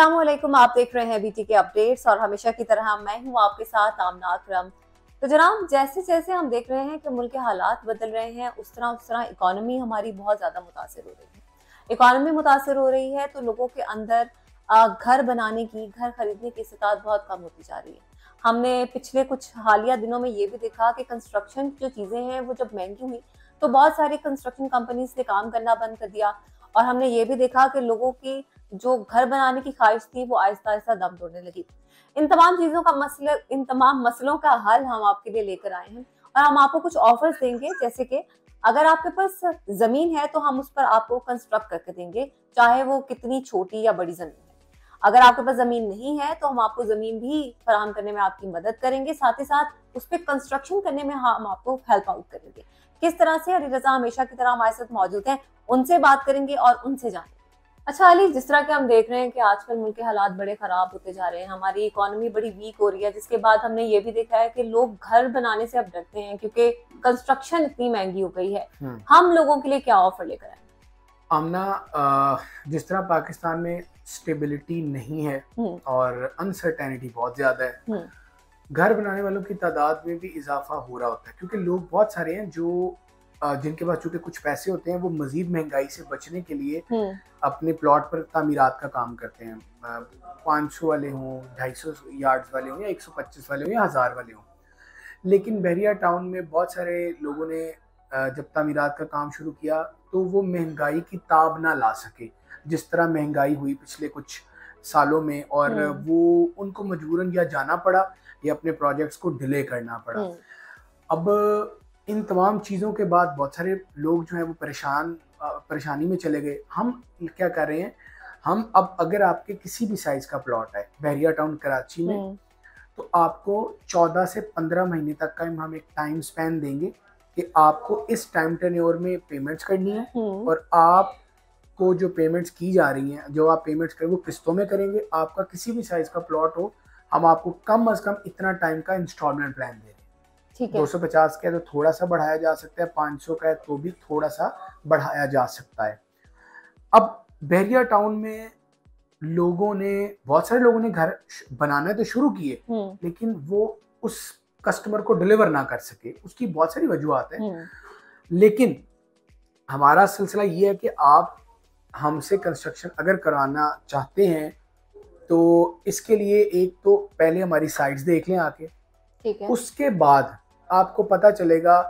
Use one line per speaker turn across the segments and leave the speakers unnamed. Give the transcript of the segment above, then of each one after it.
वालेकुम आप देख रहे हैं बीटी के अपडेट्स और हमेशा की तरह मैं हूँ आपके साथ आमना अकरम तो जनाब, जैसे जैसे हम देख रहे हैं कि मुल्क के हालात बदल रहे हैं, उस तरह उस तरह इकोनॉमी हमारी बहुत ज़्यादा मुतासर हो रही है। इकोनॉमी मुतासर हो रही है तो लोगों के अंदर घर बनाने की, घर खरीदने की इस्तात बहुत कम होती जा रही है। हमने पिछले कुछ हालिया दिनों में ये भी देखा कि कंस्ट्रक्शन जो चीज़ें हैं, वो जब महँगी हुई तो बहुत सारी कंस्ट्रक्शन कंपनीज़ ने काम करना बंद कर दिया। और हमने ये भी देखा कि लोगों की जो घर बनाने की ख्वाहिश थी, वो आहिस्ता आहिस्ता दम तोड़ने लगी। इन तमाम चीज़ों का मसला, इन तमाम मसलों का हल हम आपके लिए लेकर आए हैं और हम आपको कुछ ऑफर्स देंगे, जैसे कि अगर आपके पास ज़मीन है तो हम उस पर आपको कंस्ट्रक्ट करके देंगे, चाहे वो कितनी छोटी या बड़ी ज़मीन है। अगर आपके पास ज़मीन नहीं है तो हम आपको ज़मीन भी फराम करने में आपकी मदद करेंगे, साथ ही साथ उस पर कंस्ट्रक्शन करने में हम आपको हेल्प आउट करेंगे। किस तरह से अली रजा हमेशा की तरह हमारे साथ मौजूद हैं उनसे बात करेंगे और उनसे जानेंगे अच्छा अली जिस तरह के हम देख रहे हैं कि आजकल मुल्क के हालात बड़े खराब होते जा रहे हैं हमारी इकोनॉमी बड़ी वीक हो रही है जिसके बाद हमने ये भी देखा है कि लोग घर बनाने से अब डरते हैं क्योंकि कंस्ट्रक्शन इतनी महँगी हो गई है हम्म। हम लोगों के लिए क्या ऑफ़र लेकर आए
आमना जिस तरह पाकिस्तान में स्टेबिलिटी नहीं है हम्म। और अनसर्टेनिटी बहुत ज़्यादा है हम्म। घर बनाने वालों की तादाद में भी इजाफा हो रहा होता है क्योंकि लोग बहुत सारे हैं जो जिनके पास चूँकि कुछ पैसे होते हैं वो मजीद महँगाई से बचने के लिए हम्म। अपने प्लॉट पर तमीरत का काम करते हैं पाँच सौ वाले हों ढाई सौ यार्ड्स वाले हों या एक सौ पच्चीस वाले हों या हज़ार वाले हों लेकिन बहरिया टाउन में बहुत सारे लोगों ने जब तामीरात का काम शुरू किया तो वो महँगाई की ताब ना ला सके जिस तरह महँगाई हुई पिछले कुछ सालों में और हम्म। वो उनको मजबूरन या जाना पड़ा या अपने प्रोजेक्ट्स को डिले करना पड़ा हम्म। अब इन तमाम चीज़ों के बाद बहुत सारे लोग जो हैं वो परेशान परेशानी में चले गए हम क्या कर रहे हैं हम अब अगर आपके किसी भी साइज़ का प्लॉट है बहरिया टाउन कराची में हम्म। तो आपको 14 से 15 महीने तक का हम एक टाइम स्पैन देंगे कि आपको इस टाइम टेन्योर में पेमेंट्स करनी है हम्म। और आपको जो पेमेंट्स की जा रही हैं जो आप पेमेंट्स करें वो किस्तों में करेंगे आपका किसी भी साइज़ का प्लॉट हो हम आपको कम अज कम इतना टाइम का इंस्टॉलमेंट प्लान दे दो सौ पचास का है तो थोड़ा सा बढ़ाया जा सकता है पाँच सौ का है तो भी थोड़ा सा बढ़ाया जा सकता है। अब बहरिया टाउन में लोगों ने बहुत सारे लोगों ने घर बनाना तो शुरू किए हम्म। लेकिन वो उस कस्टमर को डिलीवर ना कर सके उसकी बहुत सारी वजूहत है। हम्म। लेकिन हमारा सिलसिला ये है कि आप हमसे कंस्ट्रक्शन अगर कराना चाहते हैं तो इसके लिए एक तो पहले हमारी साइट्स देख लें आके। ठीक है। उसके बाद आपको पता चलेगा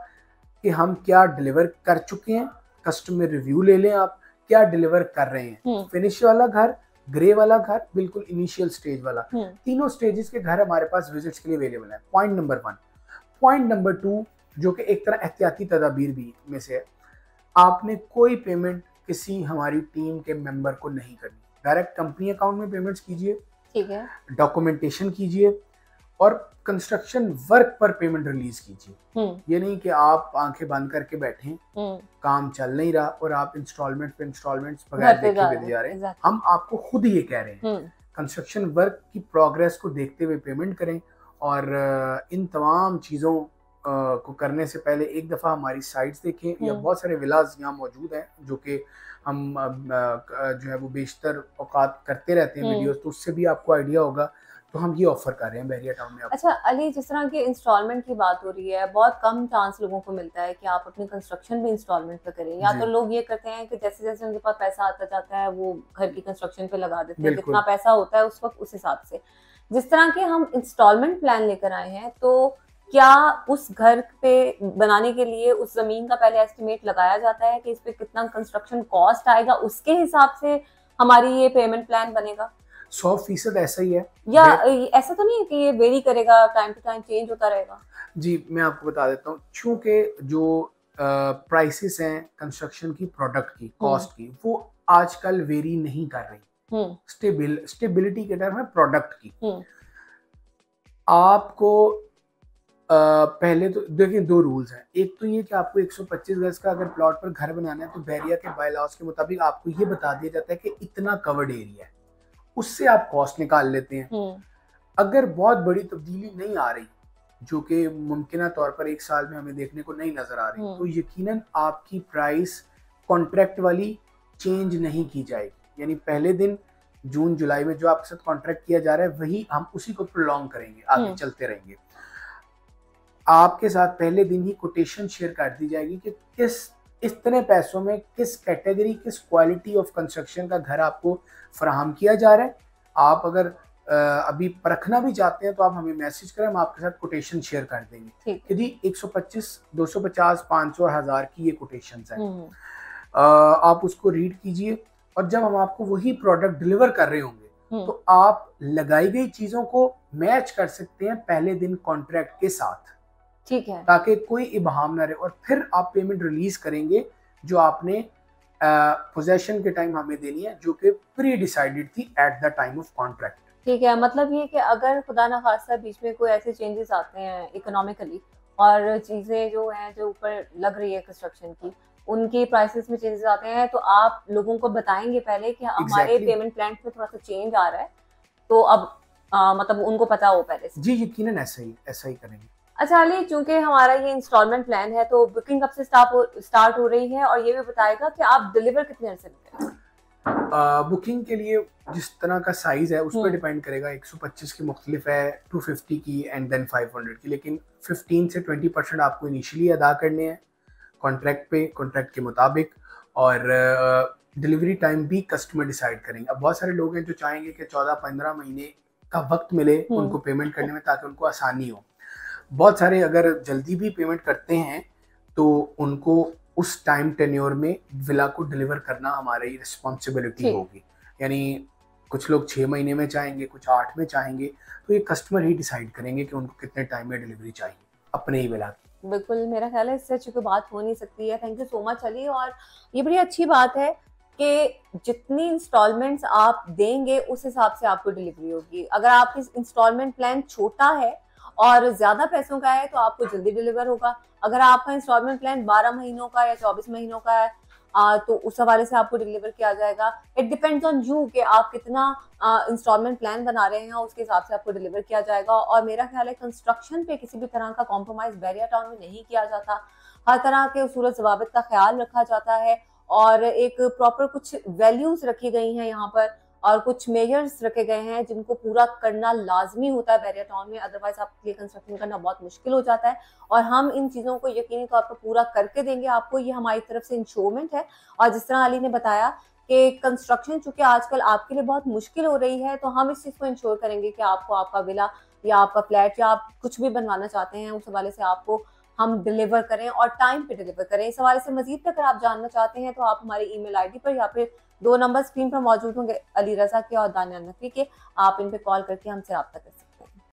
कि हम क्या डिलीवर कर चुके हैं। कस्टमर रिव्यू ले लें आप क्या डिलीवर कर रहे हैं। Finish hmm. वाला घर ग्रे वाला घर बिल्कुल इनिशियल स्टेज वाला। हम्म। तीनों स्टेजेस के घर हमारे पास विजिट्स के लिए अवेलेबल है। Point number one point number two जो कि एक तरह एहतियाती तदाबीर भी में से है आपने कोई पेमेंट किसी हमारी टीम के मेंबर को नहीं करनी। डायरेक्ट कंपनी अकाउंट में पेमेंट्स कीजिए। ठीक है। डॉक्यूमेंटेशन कीजिए। और कंस्ट्रक्शन वर्क पर पेमेंट रिलीज़ कीजिए। हम्म। ये नहीं कि आप आँखें बंद करके बैठे हम्म। काम चल नहीं रहा और आप इंस्टॉलमेंट पे इंस्टॉलमेंट बगैर देखे हुए जा रहे हैं। हम आपको खुद ये कह रहे हैं। कंस्ट्रक्शन हम्म। वर्क की प्रोग्रेस को देखते हुए पेमेंट करें और इन तमाम चीज़ों को करने से पहले एक दफ़ा हमारी साइट्स देखें। या बहुत सारे विलाज यहाँ मौजूद हैं जो कि हम जो है वो बेशतर औकात करते रहते हैं वीडियोस तो उससे भी आपको आइडिया होगा तो हम ये ऑफ़र कर रहे हैं बहरिया टाउन में
अच्छा अली जिस तरह की इंस्टॉलमेंट की बात हो रही है बहुत कम चांस लोगों को मिलता है कि आप अपनी कंस्ट्रक्शन भी इंस्टॉलमेंट पे करें। या तो लोग ये करते हैं कि जैसे जैसे उनके पास पैसा आता जाता है वो घर की कंस्ट्रक्शन पे लगा देते हैं। जितना पैसा होता है उस वक्त उस हिसाब से। जिस तरह के हम इंस्टॉलमेंट प्लान लेकर आए हैं तो क्या उस घर पे बनाने के लिए उस ज़मीन का पहले एस्टिमेट लगाया जाता है कि इस पे कितना कंस्ट्रक्शन कॉस्ट आएगा? उसके हिसाब से हमारी ये पेमेंट प्लान बनेगा।
सौ फ़ीसद ऐसा ही है
या ऐसा तो नहीं है कि ये वेरी करेगा टाइम टू टाइम चेंज होता रहेगा
जी मैं आपको बता देता हूँ चूँकि जो प्राइसेस हैं कंस्ट्रक्शन की प्रोडक्ट की कॉस्ट हम्म। की वो आजकल वेरी नहीं कर रही स्टेबिल हम्म। स्टेबिलिटी के टर्म है प्रोडक्ट की हम्म। आपको आ, पहले तो देखिए दो रूल्स हैं एक तो ये कि आपको 125 गज का अगर प्लॉट पर घर बनाना है तो बैरिया के बाय लॉस के मुताबिक आपको ये बता दिया जाता है कि इतना कवर्ड एरिया है उससे आप कॉस्ट निकाल लेते हैं हम्म। अगर बहुत बड़ी तब्दीली नहीं आ रही जो कि मुमकिन तौर पर एक साल में हमें देखने को नहीं नज़र आ रही हम्म। तो यकीनन आपकी प्राइस कॉन्ट्रैक्ट वाली चेंज नहीं की जाएगी यानी पहले दिन जून जुलाई में जो आपके साथ कॉन्ट्रैक्ट किया जा रहा है वही हम उसी को प्रोलॉन्ग करेंगे आगे हम्म। चलते रहेंगे आपके साथ पहले दिन ही कोटेशन शेयर कर दी जाएगी कि किस इतने पैसों में किस कैटेगरी किस क्वालिटी ऑफ़ कंस्ट्रक्शन का घर आपको फराहम किया जा रहा है? आप अगर अभी परखना भी चाहते हैं तो आप हमें मैसेज करें हम आपके साथ कोटेशन शेयर कर देंगे। यदि 125, 250, 500 हज़ार की ये कोटेशन है। हम्म। आप उसको रीड कीजिए और जब हम आपको वही प्रोडक्ट डिलीवर कर रहे होंगे हम्म। तो आप लगाई गई चीज़ों को मैच कर सकते हैं पहले दिन कॉन्ट्रैक्ट के साथ।
ठीक है।
ताकि कोई इबहम ना रहे और फिर आप पेमेंट रिलीज़ करेंगे जो आपने पोजेशन के टाइम हमें देनी है जो कि प्री डिसाइडेड थी at the time of contract
ठीक है मतलब ये कि अगर खुदा ना खासा बीच में कोई ऐसे चेंजेस आते हैं इकोनॉमिकली और चीज़ें जो हैं जो ऊपर लग रही है कंस्ट्रक्शन की उनके प्राइसेस में चेंजेस आते हैं तो आप लोगों को बताएँगे पहले कि exactly. हमारे पेमेंट प्लान में थोड़ा सा चेंज आ रहा है तो अब आ, मतलब उनको पता हो पहले
से। जी यकीनन ऐसा ही ऐसा ही करेंगे।
अच्छा अली चूँकि हमारा ये इंस्टॉलमेंट प्लान है तो बुकिंग कब से स्टार्ट हो रही है? और ये भी बताएगा कि आप डिलीवर कितने अर्से में
बुकिंग के लिए जिस तरह का साइज़ है उस पर डिपेंड हम्म। करेगा। 125 की मुख्तलिफ़ है 250 की एंड देन 500 की। लेकिन 15 से 20 परसेंट आपको इनिशियली अदा करने हैं कॉन्ट्रैक्ट पे कॉन्ट्रैक्ट के मुताबिक। और डिलीवरी टाइम भी कस्टमर डिसाइड करेंगे। अब बहुत सारे लोग हैं जो चाहेंगे कि 14-15 महीने का वक्त मिले हम्म। उनको पेमेंट करने में ताकि उनको आसानी हो। बहुत सारे अगर जल्दी भी पेमेंट करते हैं तो उनको उस टाइम टेन्योर में विला को डिलीवर करना हमारी रिस्पॉन्सिबिलिटी होगी। यानी कुछ लोग छः महीने में चाहेंगे कुछ आठ में चाहेंगे तो ये कस्टमर ही डिसाइड करेंगे कि उनको कितने टाइम में डिलीवरी चाहिए अपने ही विला की।
बिल्कुल मेरा ख्याल है इससे अच्छी कोई बात हो नहीं सकती है। Thank you so much Ali और ये बड़ी अच्छी बात है कि जितनी इंस्टॉलमेंट्स आप देंगे उस हिसाब से आपको डिलीवरी होगी। अगर आपकी इंस्टॉलमेंट प्लान छोटा है और ज़्यादा पैसों का है तो आपको जल्दी डिलीवर होगा। अगर आपका इंस्टॉलमेंट प्लान 12 महीनों का या 24 महीनों का है आ, तो उस हवाले से आपको डिलीवर किया जाएगा। इट डिपेंड्स ऑन यू कि आप कितना इंस्टॉलमेंट प्लान बना रहे हैं उसके हिसाब से आपको डिलीवर किया जाएगा। और मेरा ख्याल है कंस्ट्रक्शन पे किसी भी तरह का कॉम्प्रोमाइज बैरिया टाउन में नहीं किया जाता। हर तरह के उसूल जवाबित का ख्याल रखा जाता है और एक प्रॉपर कुछ वैल्यूज़ रखी गई हैं यहाँ पर। और कुछ मेजर्स रखे गए हैं जिनको पूरा करना लाजमी होता है बैरिया टाउन में अदरवाइज़ आपके लिए कंस्ट्रक्शन करना बहुत मुश्किल हो जाता है। और हम इन चीज़ों को यकीनी तौर पर पूरा करके देंगे। आपको ये हमारी तरफ़ से इंश्योरमेंट है। और जिस तरह अली ने बताया कि कंस्ट्रक्शन चूँकि आजकल आपके लिए बहुत मुश्किल हो रही है तो हम इस चीज़ को इंश्योर करेंगे कि आपको आपका विला या आपका फ्लैट या आप कुछ भी बनवाना चाहते हैं, उस हवाले से आपको हम डिलीवर करें और टाइम पे डिलीवर करें। इस हवाले से मजीद अगर आप जानना चाहते हैं तो आप हमारी ईमेल आईडी पर या फिर दो नंबर स्क्रीन पर मौजूद होंगे अली रजा के और दानिया नकवी के। आप इन पर कॉल करके हमसे रब्ता कर सकते हैं।